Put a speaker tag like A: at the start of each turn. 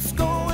A: School.